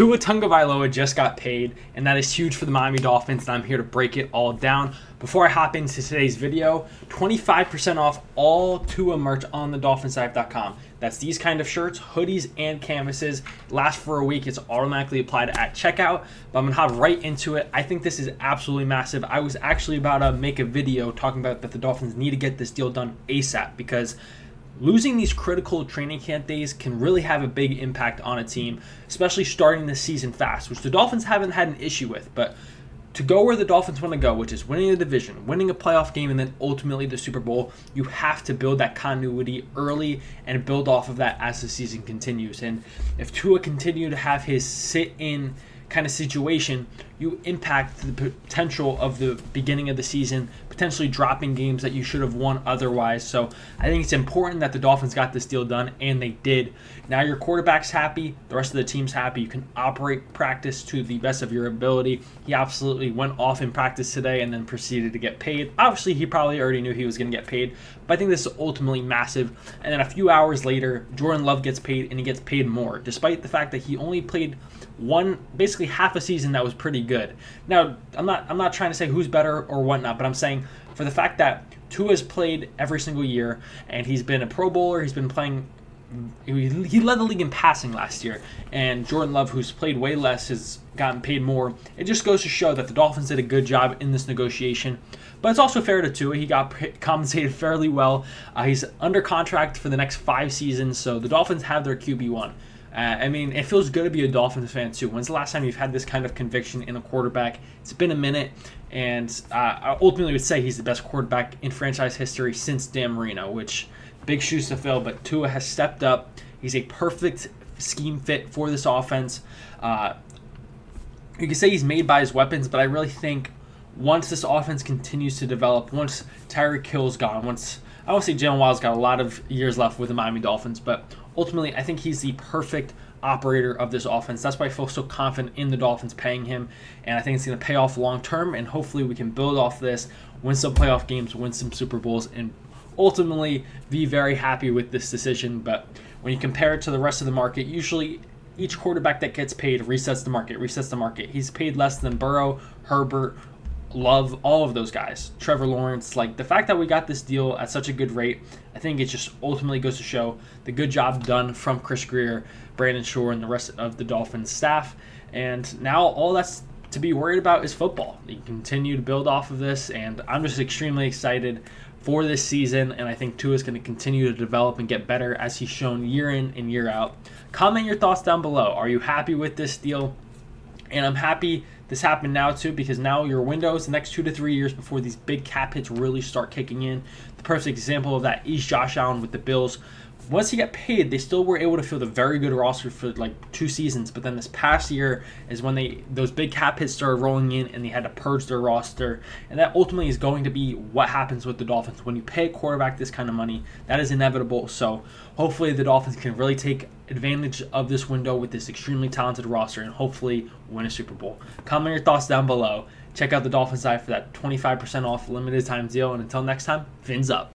Tua Tagovailoa just got paid, and that is huge for the Miami Dolphins, and I'm here to break it all down. Before I hop into today's video, 25% off all Tua merch on the DolphinsDive.com. That's these kind of shirts, hoodies, and canvases. Last for a week. It's automatically applied at checkout. But I'm gonna hop right into it. I think this is absolutely massive. I was actually about to make a video talking about that the Dolphins need to get this deal done ASAP because losing these critical training camp days can really have a big impact on a team, especially starting the season fast, which the Dolphins haven't had an issue with. But to go where the Dolphins want to go, which is winning the division, winning a playoff game, and then ultimately the Super Bowl, you have to build that continuity early and build off of that as the season continues. And if Tua continue to have his sit in kind of situation, you impact the potential of the beginning of the season, potentially dropping games that you should have won otherwise. So I think it's important that the Dolphins got this deal done, and they did. Now your quarterback's happy, the rest of the team's happy. You can operate practice to the best of your ability. He absolutely went off in practice today and then proceeded to get paid. Obviously, he probably already knew he was going to get paid, but I think this is ultimately massive. And then a few hours later, Jordan Love gets paid, and he gets paid more, despite the fact that he only played one, basically half a season that was pretty good. Now, I'm not I'm not trying to say who's better or whatnot, but I'm saying for the fact that Tua's played every single year and he's been a Pro Bowler, he's been playing. He led the league in passing last year, and Jordan Love, who's played way less, has gotten paid more. It just goes to show that the Dolphins did a good job in this negotiation. But it's also fair to Tua. He got compensated fairly well. Uh, he's under contract for the next five seasons, so the Dolphins have their QB1. Uh, I mean, it feels good to be a Dolphins fan too. When's the last time you've had this kind of conviction in a quarterback? It's been a minute, and uh, I ultimately would say he's the best quarterback in franchise history since Dan Marino, which big shoes to fill. But Tua has stepped up. He's a perfect scheme fit for this offense. Uh, you can say he's made by his weapons, but I really think once this offense continues to develop, once Tyreek Hill's gone, once I don't say Jaylen Waddle's got a lot of years left with the Miami Dolphins, but ultimately, I think he's the perfect operator of this offense. That's why I feel so confident in the Dolphins paying him, and I think it's going to pay off long term. And hopefully, we can build off this, win some playoff games, win some Super Bowls, and ultimately be very happy with this decision. But when you compare it to the rest of the market, usually each quarterback that gets paid resets the market, resets the market. He's paid less than Burrow, Herbert, Love all of those guys. Trevor Lawrence, like the fact that we got this deal at such a good rate, I think it just ultimately goes to show the good job done from Chris Grier, Brandon Shore, and the rest of the Dolphins staff. And now all that's to be worried about is football. You continue to build off of this, and I'm just extremely excited for this season, and I think Tua is going to continue to develop and get better as he's shown year in and year out. Comment your thoughts down below. Are you happy with this deal? And I'm happy this happened now too because now your windows the next two to three years before these big cap hits really start kicking in. The perfect example of that is Josh Allen with the Bills once he got paid, they still were able to field a very good roster for like two seasons. But then this past year is when they those big cap hits started rolling in, and they had to purge their roster. And that ultimately is going to be what happens with the Dolphins when you pay a quarterback this kind of money. That is inevitable. So hopefully the Dolphins can really take advantage of this window with this extremely talented roster and hopefully win a Super Bowl. Comment your thoughts down below. Check out the Dolphins Dive for that 25% off limited time deal. And until next time, fins up.